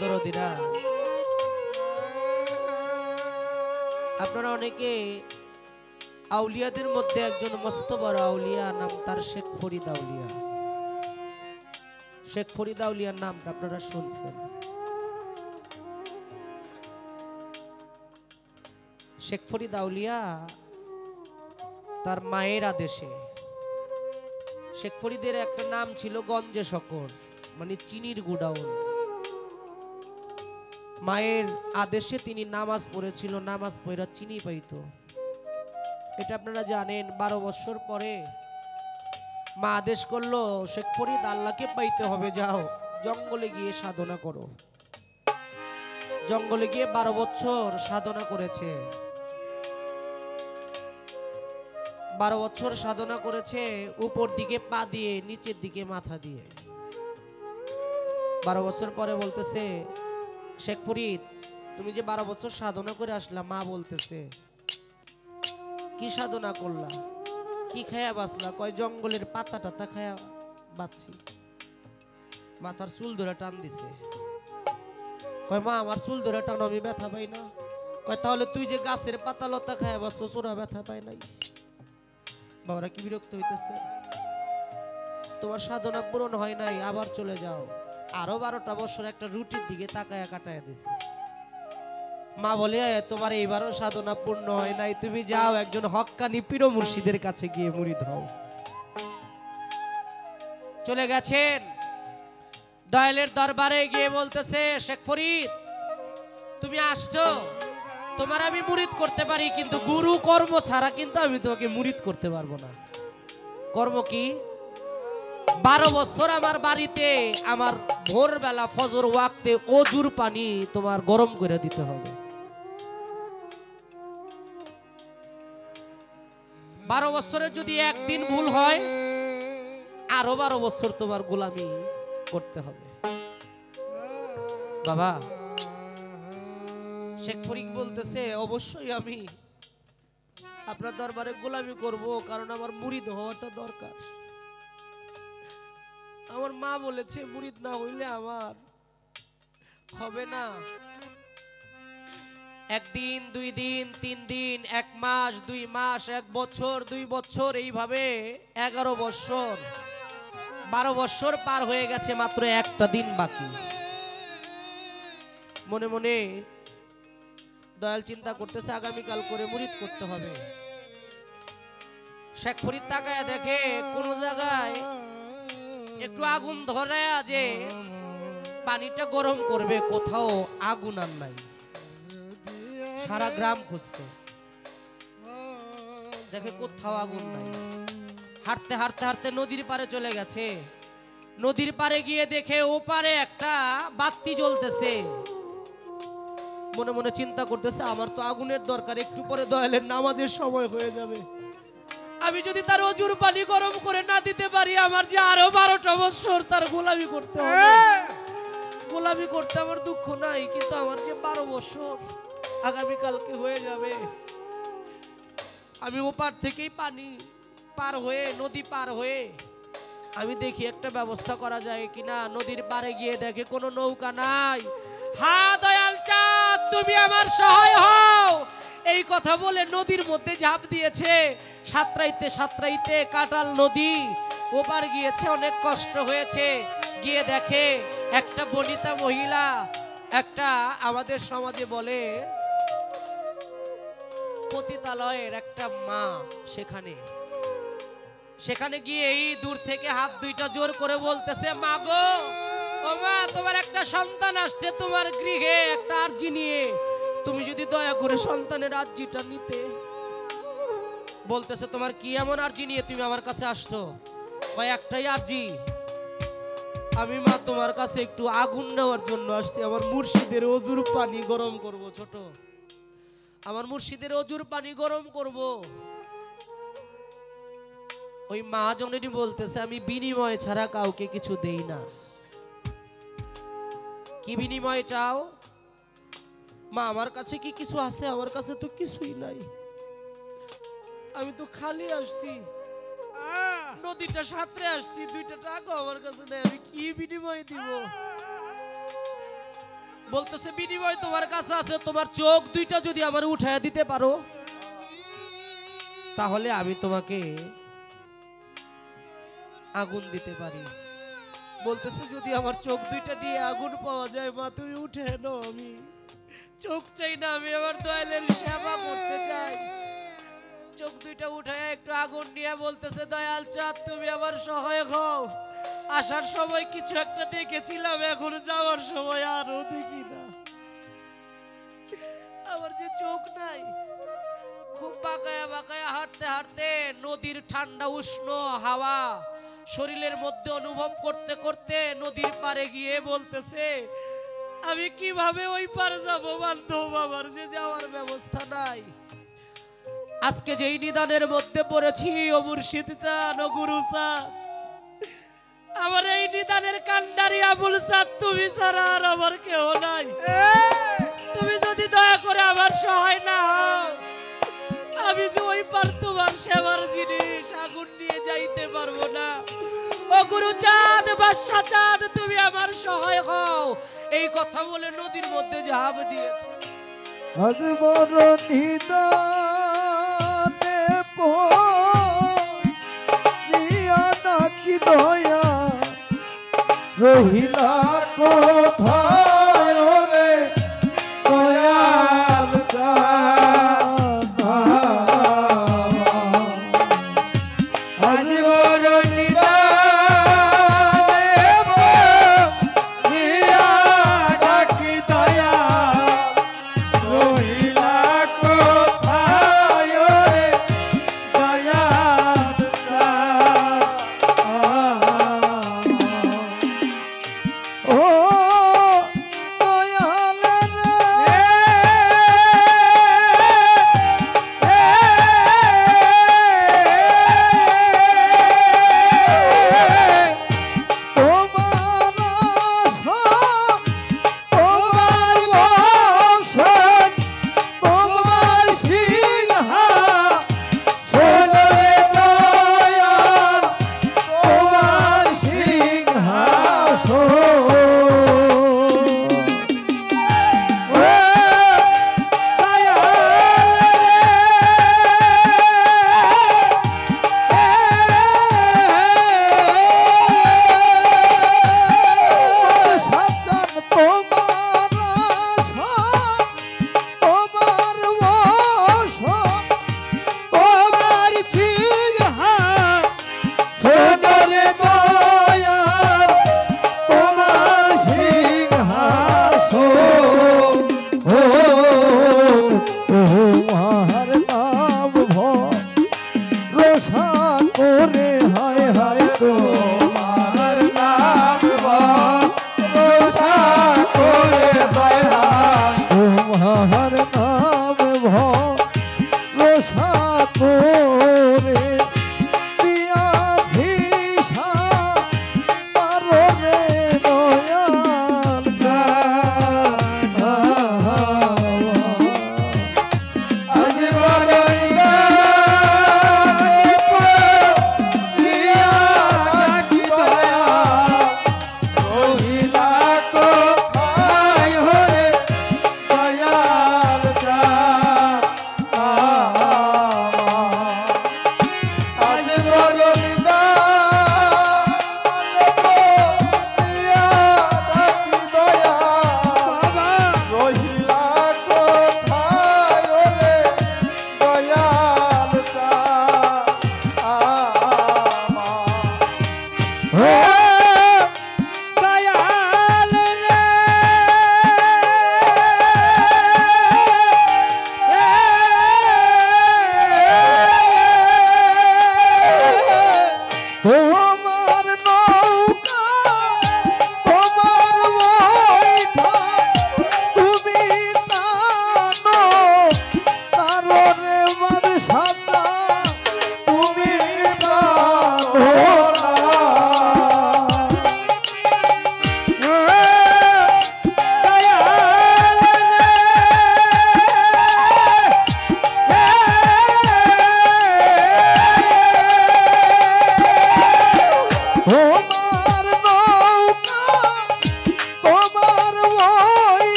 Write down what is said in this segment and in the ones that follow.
দরদিরা। আপনারা অনেকে আউলিয়াদের মধ্যে একজন মস্ত বড় আউলিয়া, নাম তার শেখ ফরিদ আউলিয়া। শেখ ফরিদ আউলিয়ার নামটা আপনারা শুনছেন। শেখ ফরিদ আউলিয়া তার মায়ের আদেশে, শেখ ফরিদের একটা নাম ছিল গঞ্জে শকর মানে চিনির গুডাউন। মায়ের আদেশে তিনি নামাজ পড়েছিল, নামাজ পড়া চিনি পাইতো। এটা আপনারা জানেন, বারো বছর পরে মা আদেশ করল, শেখ ফরিদ, আল্লাহকে পাইতে হবে, যাও, জঙ্গলে গিয়ে সাধনা করো। জঙ্গলে গিয়ে বারো বছর সাধনা করেছে। বারো বছর সাধনা করেছে, উপর দিকে পা দিয়ে, নিচের দিকে মাথা দিয়ে। বারো বছর পরে বলতেছে শেখ ফরিদ, তুমি যে বারো বছর সাধনা করে আসলা, মা বলতেছে, কি সাধনা করলা? কি খায়া বাঁচলা? কয় জঙ্গলের পাতা টাতা খায়া বাঁচছি মাথার চুল ধরে টান দিছে। কয়, মা, আমার চুল ধরে টান, আমি ব্যথা পাই না। কয়, তাহলে তুই যে গাছের পাতা লতা খায়া বাঁচছো চোরা ব্যথা পাই নাই। বাবারা কি বিরক্ত হইতেছে? তোমার সাধনা পূরণ হয় নাই, আবার চলে যাও। আরও বারোটা বছর একটা রুটির দিকে তাকায়া কাটায়া দিছে। মা বলে তোমার এইবারও সাধনা পূর্ণ হয় নাই। তুমি যাও একজন হক্কানি পীর মুর্শিদের কাছে গিয়ে মুড়িদ হও চলে গেছেন। দয়ালের দরবারে গিয়ে বলতেছে, শেখ ফরিদ, তুমি আসছো। তোমার আমি মুরিদ করতে পারি, কিন্তু গুরু কর্ম ছাড়া কিন্তু আমি তোমাকে মুরিদ করতে পারব না। কর্ম কি? বারো বছর আমার বাড়িতে আমার ভোরবেলা ফজর ওয়াক্তে অজুর পানি তোমার গরম করে দিতে হবে। বারো বছরের যদি একদিন ভুল হয়, আরও বারো বছর তোমার গোলামি করতে হবে। বাবা, শেখ ফরিক বলতেছে, অবশ্যই আমি আপনার দরবারে গোলামি করব কারণ আমার মুরিদ হওয়াটা দরকার। আমার মা বলেছে মুরিদ না হইলে আমার হবে না। একদিন, দুই দিন, তিন দিন, এক মাস, দুই মাস, এক বছর, দুই বছর, এইভাবে এগারো বছর। বারো বছর পার হয়ে গেছে মাত্র একটা দিন বাকি। মনে মনে দয়াল চিন্তা করতেছে, আগামীকাল করে মুরিদ করতে হবে। শেখ ফরিদ তাকায় দেখে কোন জায়গায় একটু আগুন ধরে যে পানিটা গরম করবে, কোথাও আগুন আর নাই। সারা গ্রাম খুঁজছে। দেখে কোথাও আগুন নাই। হাঁটতে হাঁটতে হাঁটতে নদীর পারে চলে গেছে। নদীর পারে গিয়ে দেখে ওপারে একটা বাতি জ্বলতেছে। মনে মনে চিন্তা করতেছে, আমার তো আগুনের দরকার, একটু পরে দয়ালের নামাজের সময় হয়ে যাবে। আমি যদি তার অজুর পানি গরম করে না দিতে পারি আমার যে আরও বারোটা বছর তার গোলামি করতে হবে। গোলামি করতে আমার দুঃখ নাই কিন্তু আমার যে বারো বছর আগামীকালকে হয়ে যাবে আমি ওপার থেকেই পানি পার হয়ে নদী পার হয়ে আমি দেখি একটা ব্যবস্থা করা যায় কিনা। নদীর পারে গিয়ে দেখে কোনো নৌকা নাই। হা দয়াল চাঁদ তুমি আমার সহায় হও। এই কথা বলে নদীর মধ্যে ঝাঁপ দিয়েছে। সাঁতরাইতে সাঁতরাইতে কাটাল নদী ওপার গিয়েছে, অনেক কষ্ট হয়েছে। গিয়ে দেখে একটা বনিতা মহিলা একটা আমাদের সমাজে বলে, পতিতালয়ের একটা মা সেখানে। সেখানে গিয়ে এই দূর থেকে হাত দুইটা জোর করে বলতেছে, মা গো মা, তোমার একটা সন্তান আসছে তোমার গৃহে, একটা আর্জি নিয়ে। তুমি যদি দয়া করে সন্তানের আর্জিটা নিতে। বলতেছে, তোমার কি এমন আর্জি নিয়ে তুমি আমার কাছে আসছো? একটাই আর্জি। আমি মা তোমার কাছে একটু আগুন নেওয়ার জন্য আসছি। আমার মুর্শিদের অজুর পানি গরম করব, ছোট। আমার মুর্শিদের অজুর পানি গরম করব। ওই মা জনেরই বলতেছে, আমি বিনিময় ছাড়া কাউকে কিছু দেই না। কি বিনিময় চাও? মা, আমার কাছে কি কিছু আছে? আমার কাছে তো কিছুই নাই। আমি তো খালি আসছি। নদীটা সাঁতরে আসছি, দুইটা টাকা আমার কাছে নেই আমি কি বিনিময় দিব? বলতেছে, বিনিময় তোমার কাছে আছে, তোমার চোখ দুইটা যদি আমার উঠায় দিতে পারো, তাহলে আমি তোমাকে আগুন দিতে পারি। বলতেছে, যদি আমার চোখ দুইটা দিয়ে আগুন পাওয়া যায়, মা, তুমি উঠে এনো আমি চোখ চাই না, আমি আমার দয়ালের সেবা করতে চাই। চোখ দুইটা উঠায় একটু আগুন নিয়ে বলতেছে, দয়াল চাঁদ, তুমি আমার সহায়ক হও। আসার সময় কিছু একটা দেখেছিলাম, এখন যাওয়ার সময় আরও দেখি না। আমার যে চোখ নাই, খুব বাঁকায়া বাঁকায়া হাঁটতে হাঁটতে নদীর ঠান্ডা, উষ্ণ হাওয়া শরীরের মধ্যে অনুভব করতে করতে নদীর পারে গিয়ে বলতেছে, আমি কীভাবে ওই পার যাব বান্ধব আমার, যে যাওয়ার ব্যবস্থা নাই? আজকে যেই নিদানের মধ্যে পড়েছি, ও মুর্শিদ চান ও গুরু চান আমার এই নিদানের কান্ডারি আবুল চাঁদ তুমি ছাড়া আর আমার কেউ নাই। তুমি যদি দয়া করে আমার সহায় না হও, আমি যে ওই পার তোমার সেবার জিনিস আগুন নিয়ে যাইতে পারব না। ও গুরু চাঁদ বাদশা চাঁদ, তুমি আমার সহায় হও। এই কথা বলে নদীর মধ্যে ঝাঁপ দিয়েছে। আজ বড় নিদানে। পড়িয়া নাকি দয়া? রহিলা কোথায় রে দয়াল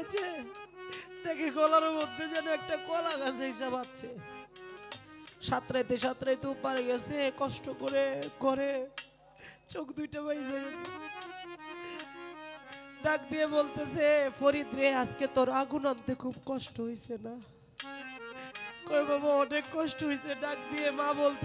গেছে দেখে কলার মধ্যে যেন একটা কলা গাছে হিসাব আছে। সাঁতরাইতে সাঁতরাইতে পারে গেছে, কষ্ট করে করে চোখ দুইটা বাইজে ডাক দিয়ে বলতেছে, ফরিদ রে, আজকে তোর আগুন আনতে খুব কষ্ট হয়েছে না? কয়, বাবা, অনেক কষ্ট হয়েছে ডাক দিয়ে মা বলতে